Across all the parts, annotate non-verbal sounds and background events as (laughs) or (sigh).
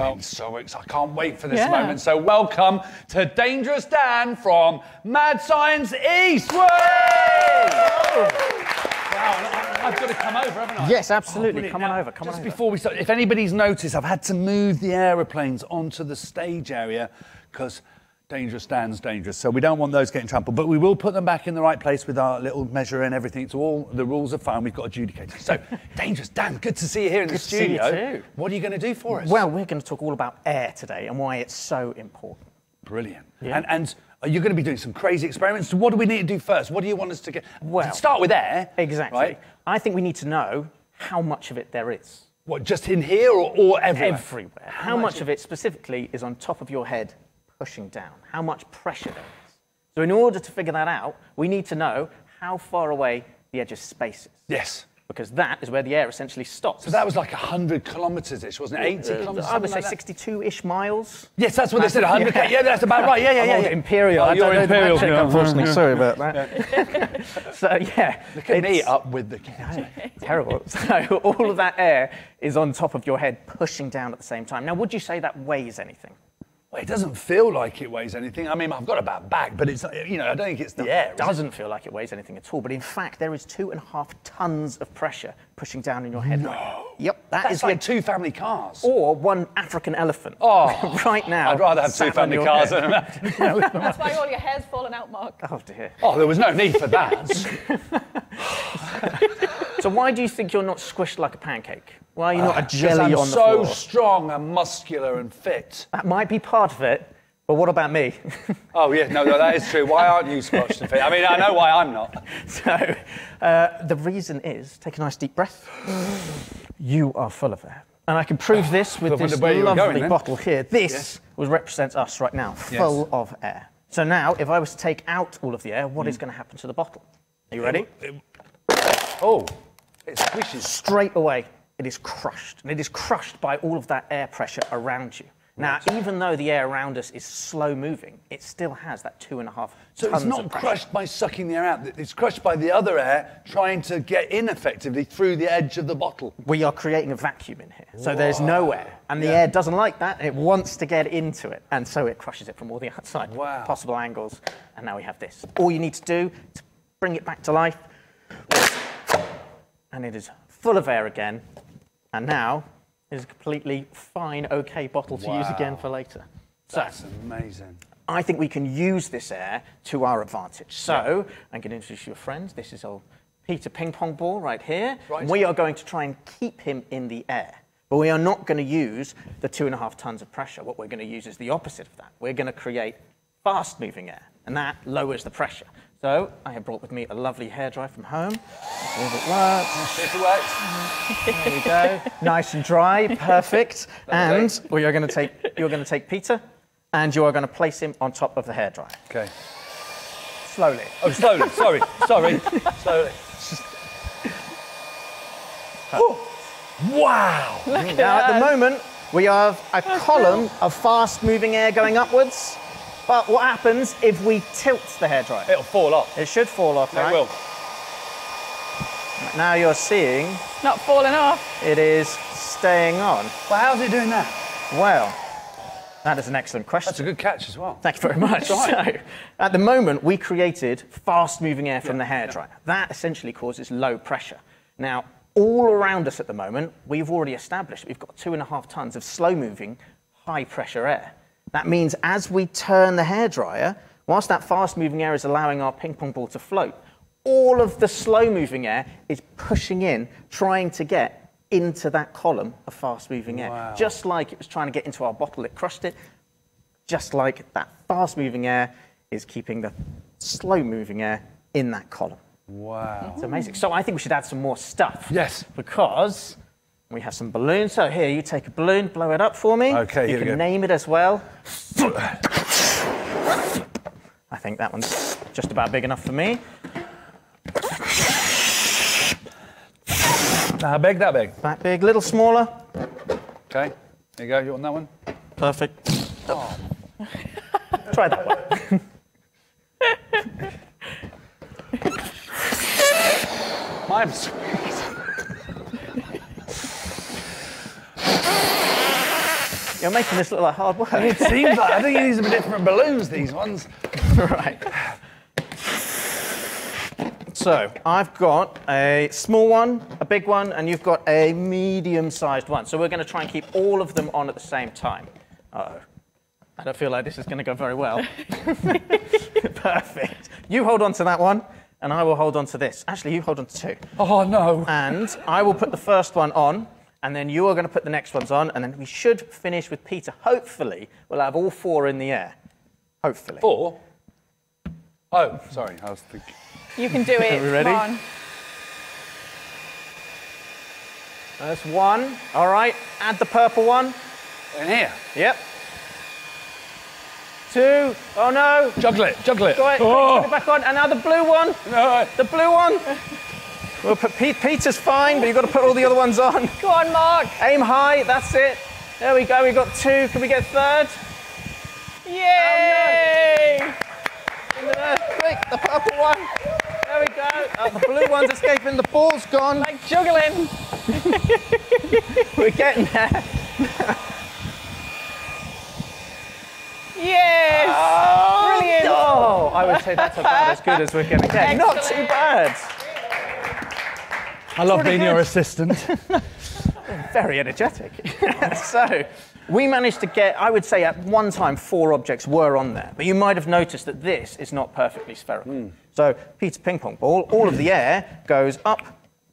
Well, so excited. I can't wait for this Yeah. moment. So, welcome to Dangerous Dan from Mad Science East. Wow, I- I've got to come over, haven't I? Yes, absolutely. Oh, brilliant. come on over. Come on just over. before we start, if anybody's noticed, I've had to move the aeroplanes onto the stage area because dangerous stands dangerous. So we don't want those getting trampled, but we will put them back in the right place with our little measure and everything. So all the rules are fine. We've got adjudicators. So (laughs) dangerous Dan, good to see you here in the Good to see you studio. too. What are you going to do for us? Well, we're going to talk all about air today and why it's so important. brilliant. Yeah. And, and are you going to be doing some crazy experiments? So what do we need to do first? What do you want us to get? Well- start with air. Exactly. Right? I think we need to know how much of it there is. What, just in here or, or everywhere? Everywhere. How much of it specifically is on top of your head pushing down? How much pressure there is? So, in order to figure that out, we need to know how far away the edge of space is. Yes. Because that is where the air essentially stops. So that was like 100 kilometres ish, wasn't it? 80 Uh, kilometres? I would say something like 62 ish miles. Yes, that's what they said. 100. Yeah. Yeah, that's about right. Yeah, yeah, I'm yeah. yeah. Imperial. Oh, you're don't know the imperial. magic, yeah. unfortunately. Sorry about that. (laughs) so yeah, Look at me up with the kids. (laughs) terrible. (laughs) So all of that air is on top of your head, pushing down at the same time. Now, would you say that weighs anything? Well, it doesn't feel like it weighs anything. I mean, I've got a bad back, but it's you know I don't think it's the air. It? doesn't feel like it weighs anything at all, but in fact, there is two and a half tons of pressure pushing down in your head. No. Yep, that That's is like the two family cars. or one African elephant. Oh, (laughs) right now. I'd rather have two family cars head. than that. (laughs) That's why all your hair's fallen out, Mark. Oh dear. Oh, there was no need for that. (laughs) So why do you think you're not squished like a pancake? Why are you not a jelly I'm on the so floor? strong and muscular and fit. That might be part of it, but what about me? (laughs) Oh yeah, no, no, that is true. Why aren't you squashed and fit? I mean, I know why I'm not. (laughs) so uh, the reason is, take a nice deep breath. (gasps) You are full of air. And I can prove (sighs) this with this where you were lovely going bottle here. This Yes. was represents us right now, full of air. So now, if I was to take out all of the air, what is Hmm. going to happen to the bottle? Are you ready? Oh, it squishes. Straight away, it is crushed. And it is crushed by all of that air pressure around you. Now, even though the air around us is slow moving, it still has that two and a half So it's not crushed by sucking the air out. It's crushed by the other air trying to get in effectively through the edge of the bottle. we are creating a vacuum in here. So there's no air. And the Yeah. air doesn't like that. It wants to get into it. And so it crushes it from all the outside Wow. possible angles. And now we have this. All you need to do to bring it back to life. And it is full of air again. And now it is a completely fine, okay bottle to use again for later. So That's amazing. I think we can use this air to our advantage. So I'm going to introduce you a friend. This is old Peter Ping Pong Ball right here. Right. We are going to try and keep him in the air. But we are not going to use the two and a half tons of pressure. What we're going to use is the opposite of that. We're going to create fast moving air, and that lowers the pressure. So I have brought with me a lovely hairdryer from home. See if it works. See if it works. There we go. nice and dry, perfect. and we are going to take you're going to take Peter, and you are going to place him on top of the hairdryer Okay. slowly. Oh, slowly. sorry. Sorry. Slowly. Wow. Now, at the moment, we have a column of fast-moving air going upwards. But what happens if we tilt the hairdryer? It'll fall off. It should fall off, It right? will. Now you're seeing Not falling off. it is staying on. Well, how's it doing that? Well, that is an excellent question. That's a good catch as well. Thank you very much. all right. (laughs) So, at the moment, we created fast moving air from the hairdryer. That essentially causes low pressure. Now, all around us at the moment, we've already established we've got two and a half tons of slow moving, high pressure air. That means as we turn the hairdryer, whilst that fast moving air is allowing our ping pong ball to float, all of the slow moving air is pushing in, trying to get into that column of fast moving air. Wow. Just like it was trying to get into our bottle, it crushed it just like that fast moving air is keeping the slow moving air in that column. Wow. It's amazing. So I think we should add some more stuff. Yes. Because we have some balloons. So here, you take a balloon, blow it up for me. Okay, You here we can go. name it as well. I think that one's just about big enough for me. How big? That big. That big, a little smaller. Okay. There you go. You want that one? Perfect. Try that one. (laughs) Mine's. You're making this look like hard work. It seems like I think these are different balloons. These ones. (laughs) right. So I've got a small one, a big one, and you've got a medium-sized one. So we're going to try and keep all of them on at the same time. Uh-oh. I don't feel like this is going to go very well. (laughs) Perfect. You hold on to that one, and I will hold on to this. Actually, you hold on to two. Oh no. And I will put the first one on, and then you are going to put the next ones on, and then we should finish with Peter. Hopefully, we'll have all four in the air. Hopefully. Four. Oh, sorry. I was thinking. You can do (laughs) it. Are we ready? Come on. That's one. All right. Add the purple one. In here. Yep. Two. Oh no. Juggle it. Juggle it. Got it. Put Oh. it back on. And now the blue one. No. The blue one. We'll put Pete, Peter's fine, but you've got to put all the other ones on. Go on, Mark. Aim high. That's it. There we go. we've got two. Can we get third? Yay! Uh, quick, the purple one. There we go. Oh, the blue one's escaping. The ball's gone. Like juggling. We're getting there. Yes! Brilliant. Oh, I would say that's about as good as we're going to get. Not too bad. I love being your assistant. (laughs) Very energetic. (laughs) so, we managed to get, I would say at one time, four objects were on there. But you might have noticed that this is not perfectly spherical. Hmm. So, Peter's ping pong ball, all of the air goes up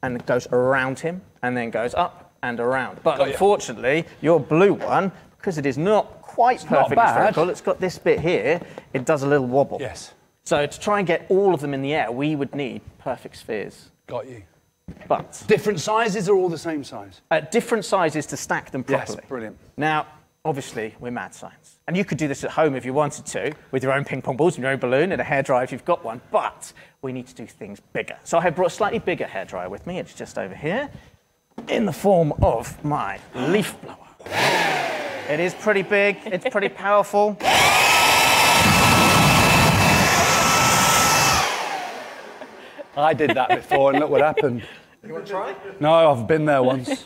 and goes around him and then goes up and around. But Got ya. unfortunately, your blue one, because it is not quite not perfectly bad. spherical, it's got this bit here, it does a little wobble. yes. So, to try and get all of them in the air, we would need perfect spheres. Got you. But Different sizes are all the same size? at different sizes to stack them properly. Yes, brilliant. Now, obviously, we're mad science. And you could do this at home if you wanted to, with your own ping pong balls and your own balloon and a hairdryer if you've got one, but we need to do things bigger. So I have brought a slightly bigger hairdryer with me. It's just over here, in the form of my leaf blower. It is pretty big, it's pretty powerful. I did that before, and look what happened. You want to try? No, I've been there once.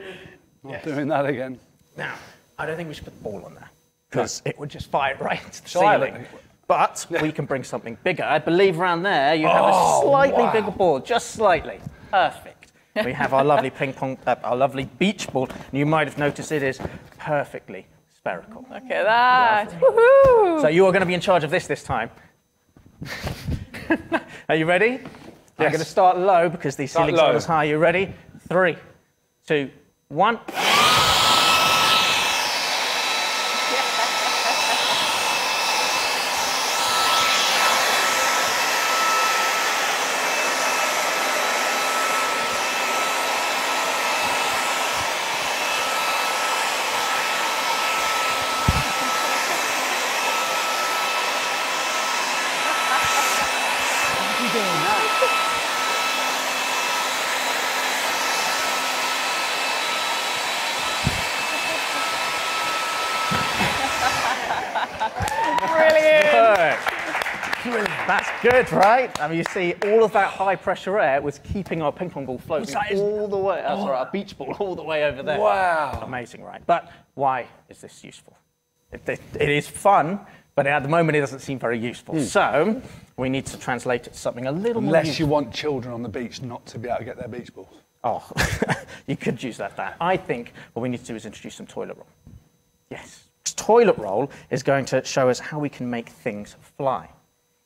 (laughs) Not doing that again. Now, I don't think we should put the ball on there because it would just fire right into the Shall ceiling. then? But we can bring something bigger. I believe around there you have a Oh, slightly wow. bigger ball, just slightly. Perfect. We have our lovely ping pong, uh, our lovely beach ball, and you might have noticed it is perfectly spherical. Look at that. Woohoo! So you are going to be in charge of this this time. (laughs) (laughs) are you ready? Yes. going to start low because these ceilings aren't as high. You ready? Three, two, one. Brilliant. Good. That's good, right? I mean, you see, all of that high pressure air was keeping our ping pong ball floating all the way. That's oh. right, our beach ball all the way over there. Wow. Amazing, right? But why is this useful? It, it- it is fun, but at the moment it doesn't seem very useful. Hmm. So we need to translate it to something a little more Unless you want children on the beach not to be able to get their beach balls. Oh, (laughs) you could use that. That I think what we need to do is introduce some toilet roll. Yes, toilet roll is going to show us how we can make things fly.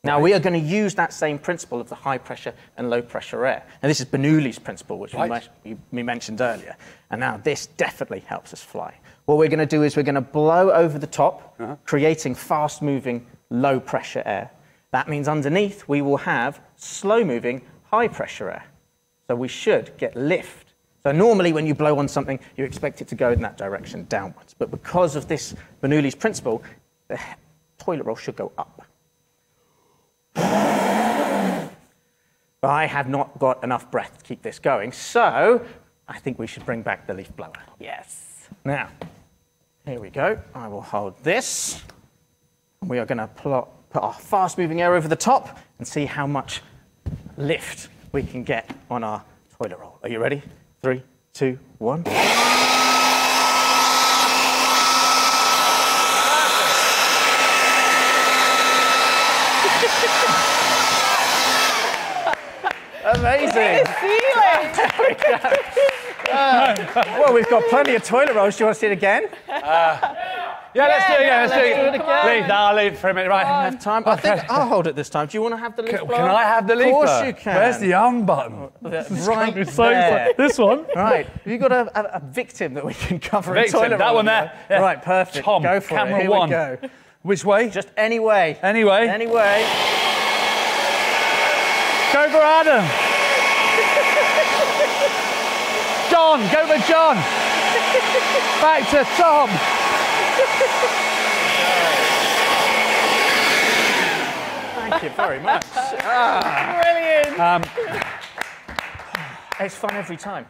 Now we are going to use that same principle of the high pressure and low pressure air. And this is Bernoulli's principle, which we, Right. we- we mentioned earlier. And now this definitely helps us fly. What we're going to do is we're going to blow over the top, uh-huh. creating fast-moving, low-pressure air. That means underneath we will have slow-moving, high-pressure air. So we should get lift. So normally when you blow on something, you expect it to go in that direction downwards. But because of this Bernoulli's principle, the toilet roll should go up. But I have not got enough breath to keep this going, so I think we should bring back the leaf blower. Yes. Now, here we go. I will hold this. We are going to plot, put our fast moving air over the top and see how much lift we can get on our toilet roll. Are you ready? Three, two, one. Amazing. (laughs) Feeling. (laughs) Well, we've got plenty of toilet rolls. Do you want to see it again? Uh, yeah, let's do it again. Let's let's do do it it again. Leave, no, I'll leave for a minute. Right. Have time. I think I'll hold it this time. Do you want to have the leaf Can, can I have the leaf? Of course blower? you can. Where's the on button? (laughs) right So there. this one. Right, have you got a, a, a victim that we can cover Victim, a toilet that roll one there. Yeah. Right, perfect. Tom, go for camera it. Here one. we go. Which way? Just any way. Anyway. Any way. Go for Adam. John, go for John. Back to Tom. Thank you very much. Brilliant. Um, It's fun every time.